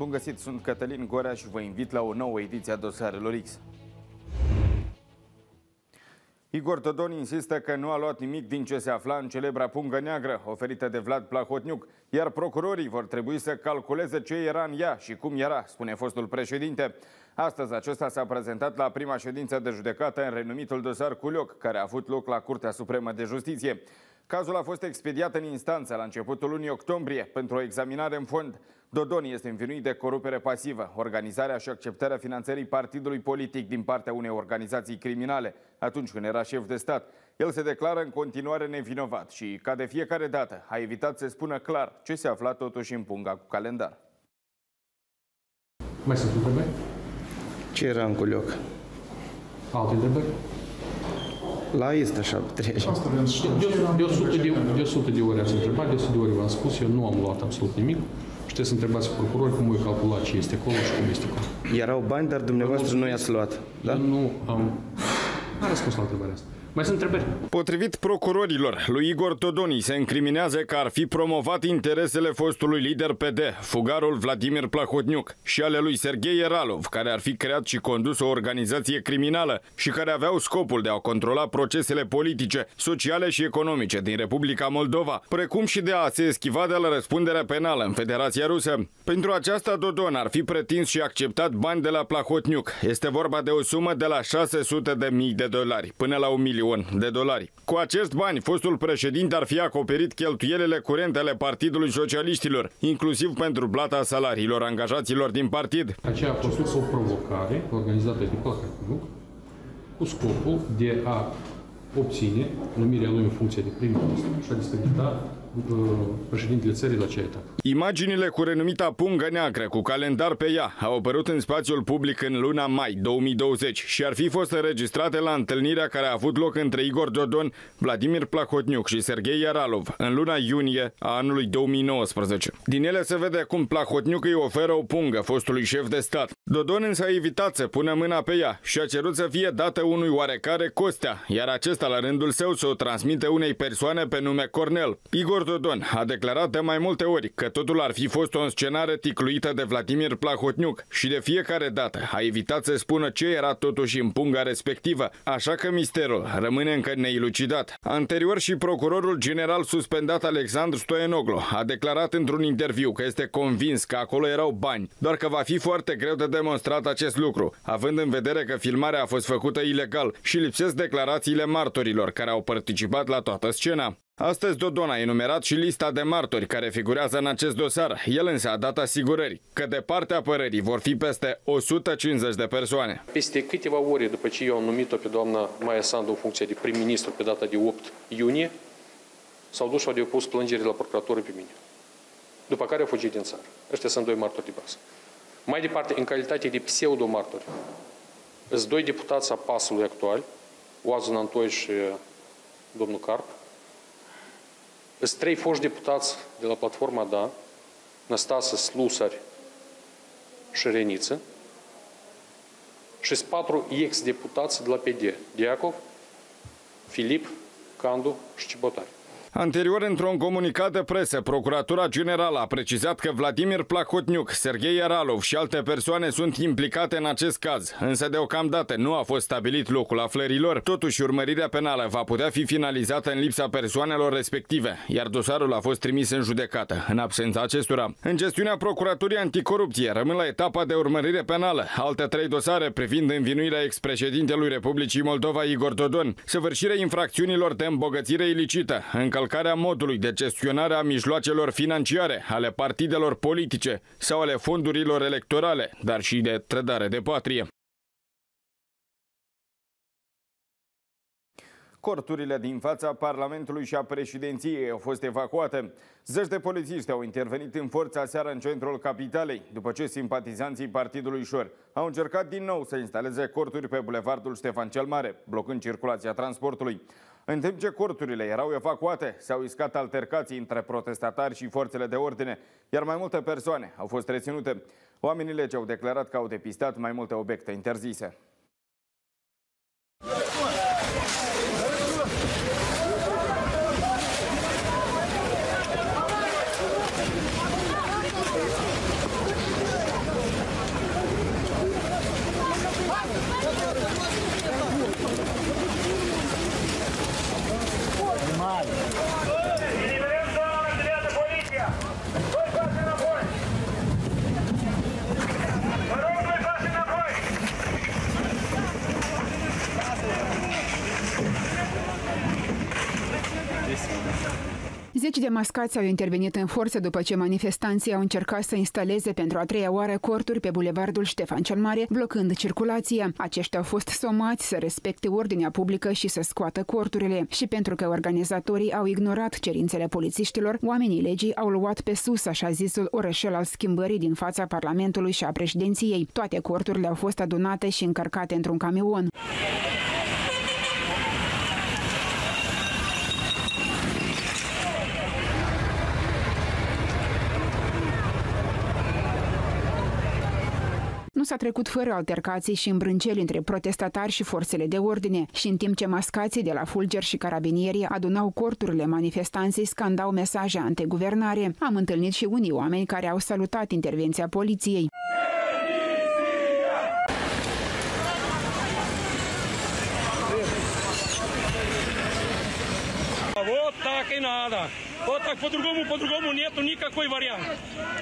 Bun găsit, sunt Cătălin Gorea și vă invit la o nouă ediție a dosarelor X. Igor Todon insistă că nu a luat nimic din ce se afla în celebra pungă neagră oferită de Vlad Plahotniuc, iar procurorii vor trebui să calculeze ce era în ea și cum era, spune fostul președinte. Astăzi acesta s-a prezentat la prima ședință de judecată în renumitul dosar Culioc, care a avut loc la Curtea Supremă de Justiție. Cazul a fost expediat în instanță la începutul lunii octombrie pentru o examinare în fond. Dodon este învinuit de corupere pasivă, organizarea și acceptarea finanțării partidului politic din partea unei organizații criminale, atunci când era șef de stat. El se declară în continuare nevinovat și, ca de fiecare dată, a evitat să spună clar ce se afla totuși în punga cu calendar. Mai sunt întrebări? Ce era în culioc? Alte întrebări? La este așa, trece. De, de, de, 100 de, de 100 de ori ați întrebat, de 100 de ori v-am spus, eu nu am luat absolut nimic. Și trebuie să întrebați procurori cum voi calcula ce este acolo și cum este acolo. Erau bani, dar dumneavoastră nu i-ați luat, da? Eu nu am... N-am răspuns la întrebarea asta. Mai sunt întrebări? Potrivit procurorilor, lui Igor Todoni se încriminează că ar fi promovat interesele fostului lider PD, fugarul Vladimir Plahotniuc, și ale lui Sergei Eralov, care ar fi creat și condus o organizație criminală și care aveau scopul de a controla procesele politice, sociale și economice din Republica Moldova, precum și de a se eschiva de la răspunderea penală în Federația Rusă. Pentru aceasta, Dodon ar fi pretins și acceptat bani de la Plahotniuc. Este vorba de o sumă de la 600 de mii de dolari până la un milion milion de dolari. Cu acești bani, fostul președinte ar fi acoperit cheltuielile curente ale Partidului Socialiștilor, inclusiv pentru plata salariilor angajaților din partid. Aceea a fost o provocare organizată de Plahotniuc cu scopul de a obține numirea lui în funcție de prim-ministru și a discredita președintele țării la ce etapă. Imaginile cu renumita pungă neagră cu calendar pe ea au apărut în spațiul public în luna mai 2020 și ar fi fost înregistrate la întâlnirea care a avut loc între Igor Dodon, Vladimir Plahotniuc și Sergei Yaralov în luna iunie a anului 2019. Din ele se vede cum Plahotniuc îi oferă o pungă fostului șef de stat. Dodon însă a evitat să pună mâna pe ea și a cerut să fie dată unui oarecare Costea, iar acesta la rândul său să o transmite unei persoane pe nume Cornel. Igor Igor Dodon a declarat de mai multe ori că totul ar fi fost o scenare ticluită de Vladimir Plahotniuc și de fiecare dată a evitat să spună ce era totuși în punga respectivă, așa că misterul rămâne încă neilucidat. Anterior și procurorul general suspendat Alexandru Stoenoglu a declarat într-un interviu că este convins că acolo erau bani, doar că va fi foarte greu de demonstrat acest lucru, având în vedere că filmarea a fost făcută ilegal și lipsesc declarațiile martorilor care au participat la toată scena. Astăzi Dodon a enumerat și lista de martori care figurează în acest dosar. El însă a dat asigurări că de partea apărării vor fi peste 150 de persoane. Peste câteva ore după ce eu am numit-o pe doamna Maia Sandu în funcție de prim-ministru pe data de 8 iunie, s-au dus și au depus plângeri la procuratură pe mine. După care au fugit din țară. Ăștia sunt doi martori de bază. Mai departe, în calitate de pseudo-martori, sunt doi deputați a pasului actual, Oazun Antoi și domnul Carp, sunt trei foști deputați de la platforma DA, Năstase, Slusari și Reniță, și sunt patru ex-deputați de la PD, Diacov, Filip, Candu și Cibotari. Anterior, într-un comunicat de presă, Procuratura Generală a precizat că Vladimir Plahotniuc, Sergei Aralov și alte persoane sunt implicate în acest caz, însă deocamdată nu a fost stabilit locul aflărilor. Totuși, urmărirea penală va putea fi finalizată în lipsa persoanelor respective, iar dosarul a fost trimis în judecată, în absența acestora. În gestiunea Procuraturii Anticorupție rămân la etapa de urmărire penală alte trei dosare privind învinuirea ex-președintelui Republicii Moldova Igor Dodon, săvârșirea infracțiunilor de îmbogățire ilicită, încă încălcarea modului de gestionare a mijloacelor financiare ale partidelor politice sau ale fondurilor electorale, dar și de trădare de patrie. Corturile din fața Parlamentului și a președinției au fost evacuate. Zeci de polițiști au intervenit în forța seară în centrul capitalei, după ce simpatizanții Partidului Șor au încercat din nou să instaleze corturi pe bulevardul Ștefan cel Mare, blocând circulația transportului. În timp ce corturile erau evacuate, s-au iscat altercații între protestatari și forțele de ordine, iar mai multe persoane au fost reținute. Oamenii lege au declarat că au depistat mai multe obiecte interzise. Zeci de mascați au intervenit în forță după ce manifestanții au încercat să instaleze pentru a treia oară corturi pe bulevardul Ștefan cel Mare, blocând circulația. Aceștia au fost somați să respecte ordinea publică și să scoată corturile. Și pentru că organizatorii au ignorat cerințele polițiștilor, oamenii legii au luat pe sus așa zisul orășel al schimbării din fața Parlamentului și a președinției. Toate corturile au fost adunate și încărcate într-un camion. Nu s-a trecut fără altercații și îmbrânceli între protestatari și forțele de ordine și în timp ce mascații de la Fulger și carabinierii adunau corturile manifestanții scandau mesaje antiguvernare. Am întâlnit și unii oameni care au salutat intervenția poliției. Вот так и надо. Вот так по-другому, по-другому нету никакой вариант.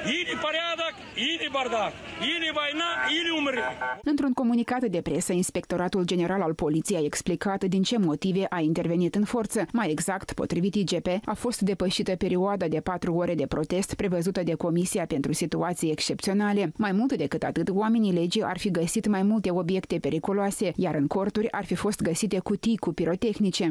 Или порядок, или бардак. Или война, или умри. Într-un comunicat de presă, Inspectoratul General al Poliției a explicat din ce motive a intervenit în forță. Mai exact, potrivit IGP, a fost depășită perioada de patru ore de protest prevăzută de Comisia pentru Situații Excepționale. Mai mult decât atât, oamenii legii ar fi găsit mai multe obiecte periculoase, iar în corturi ar fi fost găsite cutii cu pirotehnice.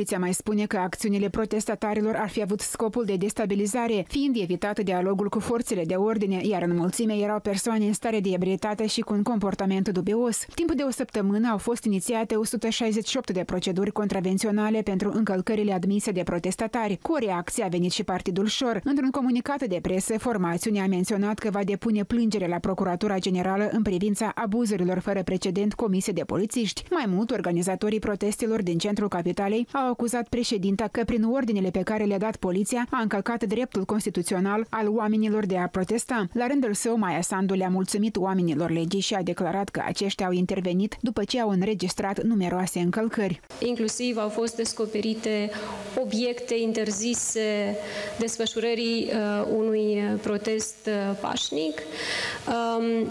Poliția mai spune că acțiunile protestatarilor ar fi avut scopul de destabilizare, fiind evitat dialogul cu forțele de ordine, iar în mulțime erau persoane în stare de ebrietate și cu un comportament dubios. Timp de o săptămână au fost inițiate 168 de proceduri contravenționale pentru încălcările admise de protestatari. Cu o reacție a venit și Partidul Șor. Într-un comunicat de presă, formațiunea a menționat că va depune plângere la Procuratura Generală în privința abuzurilor fără precedent comise de polițiști. Mai mult, organizatorii protestelor din centrul capitalei au acuzat președinta că prin ordinele pe care le-a dat poliția a încălcat dreptul constituțional al oamenilor de a protesta. La rândul său, Maia Sandu le-a mulțumit oamenilor legii și a declarat că aceștia au intervenit după ce au înregistrat numeroase încălcări. Inclusiv au fost descoperite obiecte interzise desfășurării uh, unui protest uh, pașnic. Um,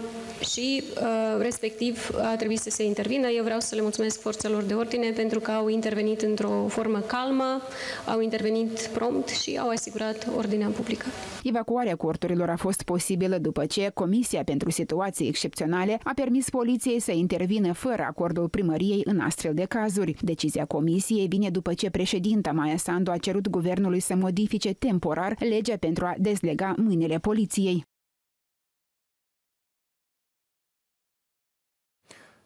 și uh, respectiv a trebuit să se intervină. Eu vreau să le mulțumesc forțelor de ordine pentru că au intervenit într-o formă calmă, au intervenit prompt și au asigurat ordinea publică. Evacuarea corturilor a fost posibilă după ce Comisia pentru Situații Excepționale a permis poliției să intervină fără acordul primăriei în astfel de cazuri. Decizia Comisiei vine după ce președinta Maia Sandu a cerut guvernului să modifice temporar legea pentru a dezlega mâinile poliției.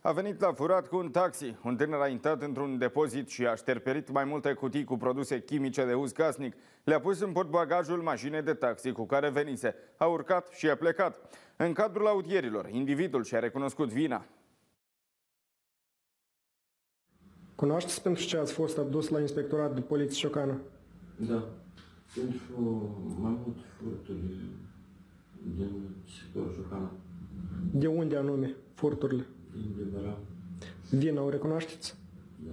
A venit la furat cu un taxi. Un tânăr a intrat într-un depozit și a șterperit mai multe cutii cu produse chimice de uz casnic. Le-a pus în portbagajul mașinii de taxi cu care venise. A urcat și a plecat. În cadrul audierilor, individul și-a recunoscut vina. Cunoașteți pentru ce ați fost adus la inspectorat de poliție Ciocană? Da. Pentru mai multe furturi din sectorul Ciocană. De unde anume furturile? Vina o recunoașteți? Da.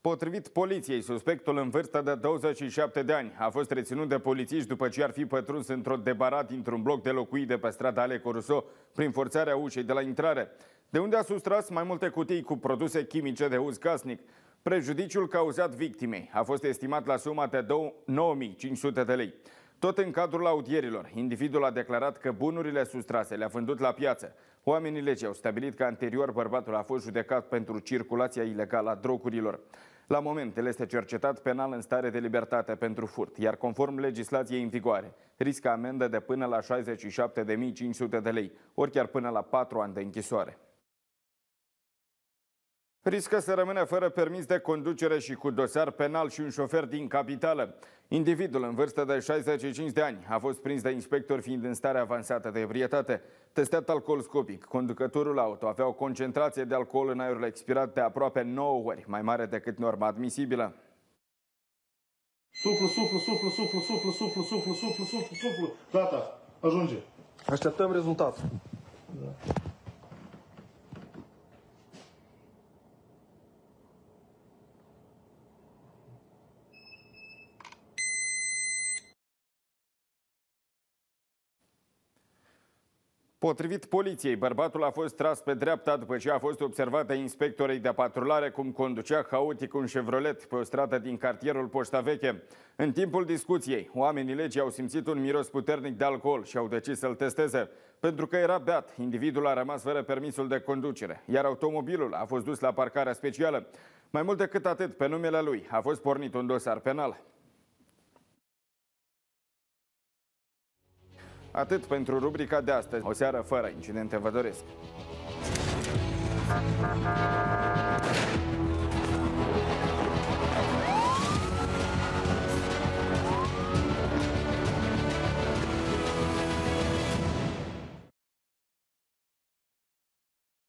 Potrivit poliției, suspectul în vârstă de 27 de ani a fost reținut de polițiști după ce ar fi pătruns într-o debarat dintr-un bloc de locuit de pe strada Ale Coruso prin forțarea ușei de la intrare, de unde a sustras mai multe cutii cu produse chimice de uz casnic. Prejudiciul cauzat victimei a fost estimat la suma de 9500 de lei. Tot în cadrul audierilor, individul a declarat că bunurile sustrase le-a vândut la piață. Oamenii legii au stabilit că anterior bărbatul a fost judecat pentru circulația ilegală a drogurilor. La moment, el este cercetat penal în stare de libertate pentru furt, iar conform legislației în vigoare, riscă amendă de până la 67.500 de lei, ori chiar până la 4 ani de închisoare. Riscă să rămână fără permis de conducere și cu dosar penal și un șofer din capitală. Individul în vârstă de 65 de ani a fost prins de inspector fiind în stare avansată de ebrietate. Testat alcool scopic, conducătorul auto avea o concentrație de alcool în aerul expirat de aproape 9 ori, mai mare decât norma admisibilă. Suflă, suflă, suflă, suflă, suflă, suflă, suflă, suflă, suflă, suflă. Gata, ajunge. Așteptăm rezultatul. Potrivit poliției, bărbatul a fost tras pe dreapta după ce a fost observat de inspectorii de patrulare cum conducea haotic un Chevrolet pe o stradă din cartierul Poșta Veche. În timpul discuției, oamenii legii au simțit un miros puternic de alcool și au decis să-l testeze. Pentru că era beat, individul a rămas fără permisul de conducere, iar automobilul a fost dus la parcarea specială. Mai mult decât atât, pe numele lui a fost pornit un dosar penal. Atât pentru rubrica de astăzi. O seară fără incidente vă doresc.